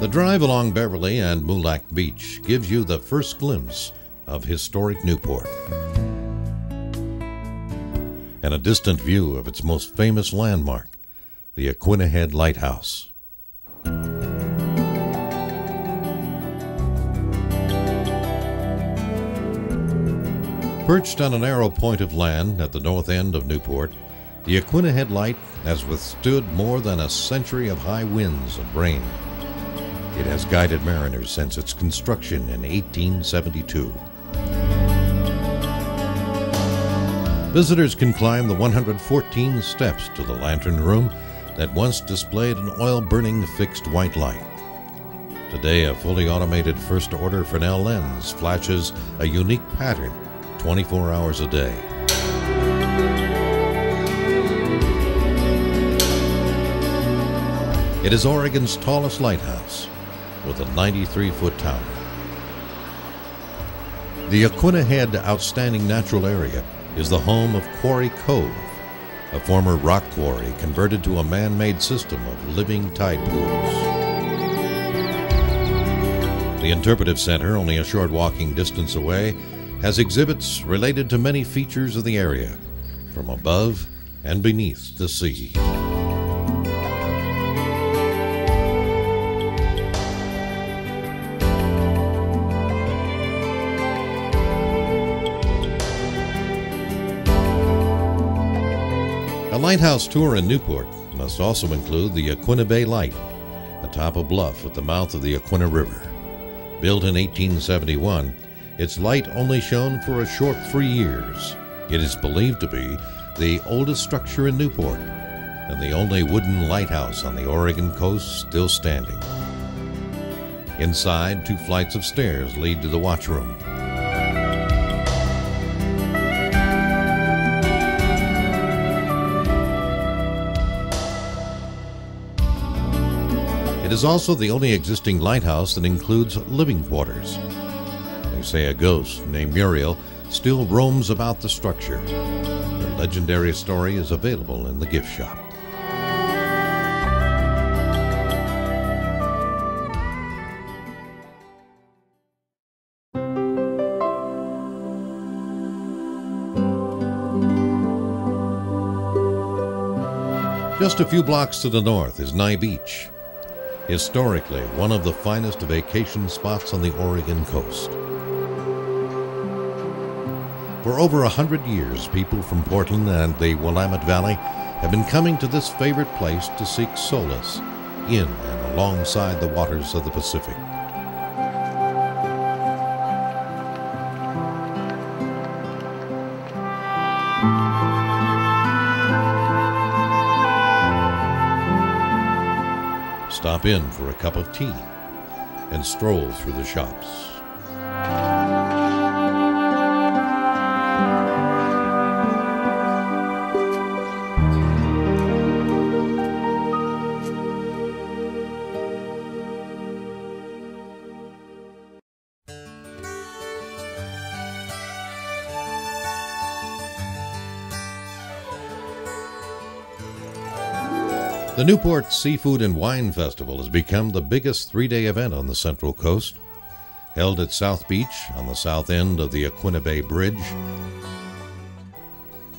The drive along Beverly and Moolack Beach gives you the first glimpse of historic Newport and a distant view of its most famous landmark, the Yaquina Head Lighthouse. Perched on a narrow point of land at the north end of Newport, the Yaquina Head Light has withstood more than a century of high winds and rain. It has guided mariners since its construction in 1872. Visitors can climb the 114 steps to the lantern room that once displayed an oil burning fixed white light. Today, a fully automated first order Fresnel lens flashes a unique pattern 24 hours a day. It is Oregon's tallest lighthouse with a 93 foot tower. The Yaquina Head Outstanding Natural Area is the home of Quarry Cove, a former rock quarry converted to a man made system of living tide pools. The Interpretive Center, only a short walking distance away, has exhibits related to many features of the area, from above and beneath the sea. Lighthouse tour in Newport must also include the Yaquina Bay Light, atop a bluff at the mouth of the Yaquina River. Built in 1871, its light only shone for a short three years. It is believed to be the oldest structure in Newport and the only wooden lighthouse on the Oregon coast still standing. Inside, two flights of stairs lead to the watchroom. Is also the only existing lighthouse that includes living quarters. They say a ghost named Muriel still roams about the structure. The legendary story is available in the gift shop. Just a few blocks to the north is Nye Beach, historically one of the finest vacation spots on the Oregon coast. For over a hundred years, people from Portland and the Willamette Valley have been coming to this favorite place to seek solace in and alongside the waters of the Pacific. Stop in for a cup of tea and stroll through the shops. The Newport Seafood and Wine Festival has become the biggest three day event on the Central Coast. Held at South Beach on the south end of the Yaquina Bay Bridge.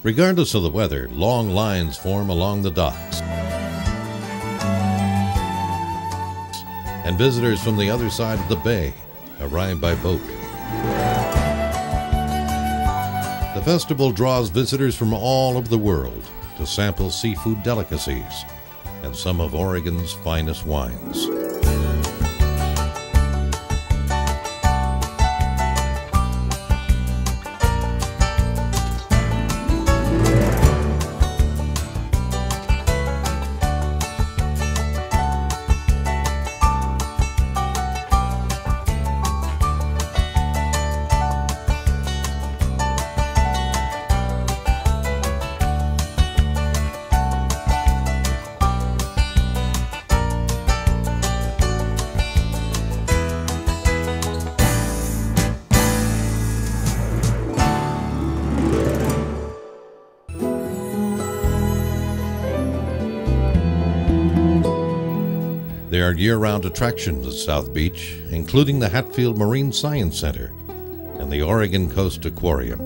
Regardless of the weather, long lines form along the docks. And visitors from the other side of the bay arrive by boat. The festival draws visitors from all over the world to sample seafood delicacies and some of Oregon's finest wines. There are year round attractions at South Beach, including the Hatfield Marine Science Center and the Oregon Coast Aquarium,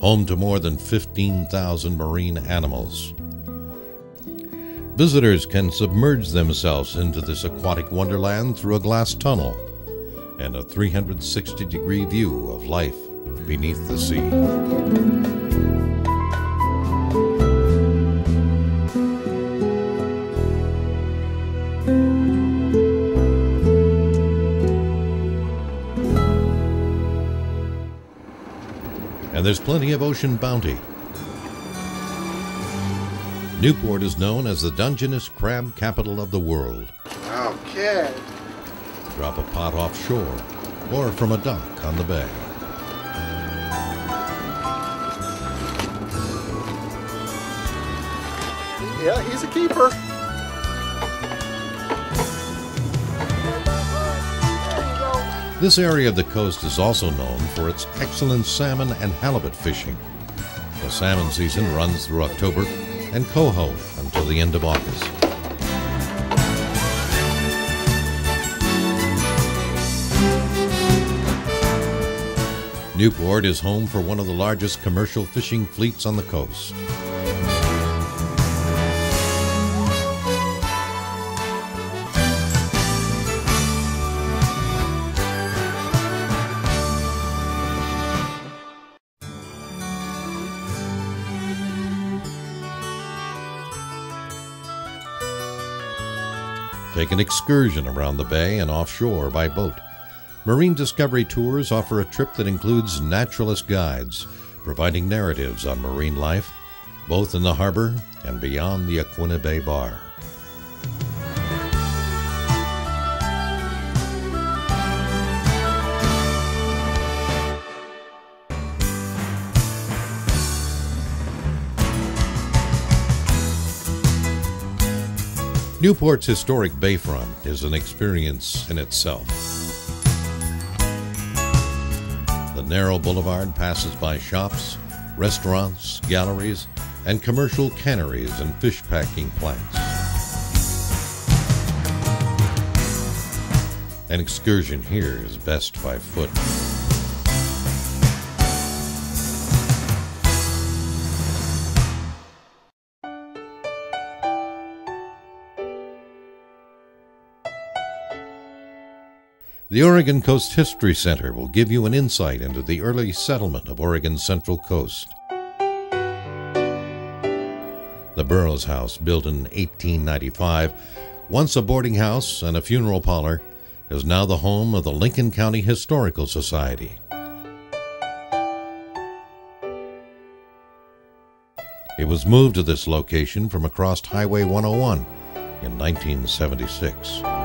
home to more than 15,000 marine animals. Visitors can submerge themselves into this aquatic wonderland through a glass tunnel and a 360 degree view of life beneath the sea. And there's plenty of ocean bounty. Newport is known as the Dungeness crab capital of the world. Okay. Drop a pot offshore or from a dock on the bay. Yeah, he's a keeper. This area of the coast is also known for its excellent salmon and halibut fishing. The salmon season runs through October and coho until the end of August. Newport is home for one of the largest commercial fishing fleets on the coast. Take an excursion around the bay and offshore by boat. Marine Discovery Tours offer a trip that includes naturalist guides, providing narratives on marine life, both in the harbor and beyond the Yaquina Bay Bar. Newport's historic bayfront is an experience in itself. The narrow boulevard passes by shops, restaurants, galleries, and commercial canneries and fish packing plants. An excursion here is best by foot. The Oregon Coast History Center will give you an insight into the early settlement of Oregon's Central Coast. The Burrows House, built in 1895, once a boarding house and a funeral parlor, is now the home of the Lincoln County Historical Society. It was moved to this location from across Highway 101 in 1976.